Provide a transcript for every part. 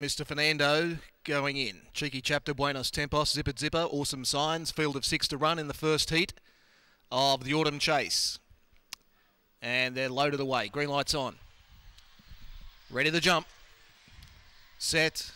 Mr. Fernando going in. Cheeky chapter, Buenos Tempos, Zipper Zipper, awesome signs. Field of six to run in the first heat of the Autumn Chase. And they're loaded away. Green lights on. Ready to jump. Set.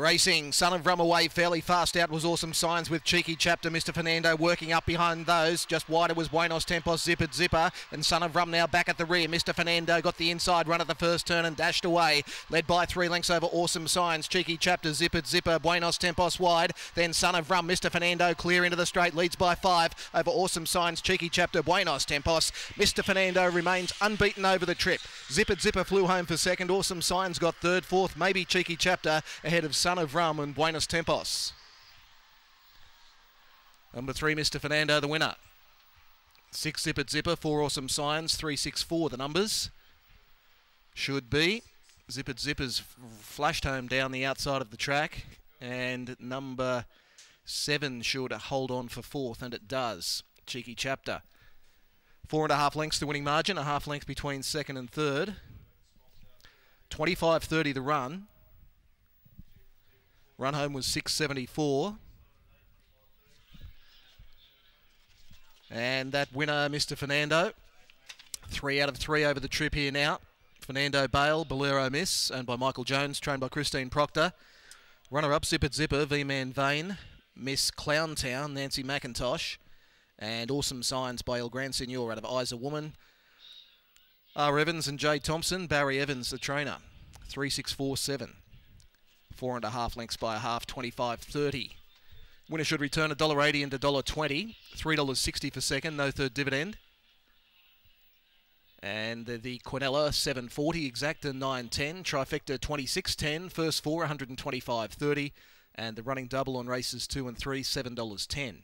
Racing, Son of Rum away fairly fast out was Awesome Signs with Cheeky Chapter. Mr. Fernando working up behind those. Just wider was Buenos Tempos, Zippered Zipper. And Son of Rum now back at the rear. Mr. Fernando got the inside run at the first turn and dashed away. Led by three lengths over Awesome Signs. Cheeky Chapter, Zippered Zipper, Buenos Tempos wide. Then Son of Rum, Mr. Fernando clear into the straight, leads by five over Awesome Signs. Cheeky Chapter, Buenos Tempos. Mr. Fernando remains unbeaten over the trip. Zippered Zipper flew home for second. Awesome Signs got third, fourth, maybe Cheeky Chapter ahead of Son of Rum and Buenos Tempos. Number three, Mr. Fernando, the winner. Six Zipper Zipper, four awesome signs, three six four. The numbers should be Zippered Zippers flashed home down the outside of the track, and number seven should hold on for fourth, and it does. Cheeky chapter. Four and a half lengths to winning margin, a half length between second and third. 25.30 the run. Run home was 674. And that winner, Mr. Fernando. Three out of three over the trip here now. Fernando Bale, Bolero Miss, owned by Michael Jones, trained by Christine Proctor. Runner-up, Zipper Zipper, V-Man Vane, Miss Clowntown, Nancy McIntosh. And Awesome Signs by El Grand Senor out of Isa Woman. R. Evans and Jay Thompson, Barry Evans, the trainer. 3647 four and a half lengths by a half, 25.30. Winner should return $1.80 and $1.20, $3.60 for second, no third dividend. And the Quinella 740 exacta 910, trifecta 2610, first four 125.30, and the running double on races two and three $7.10.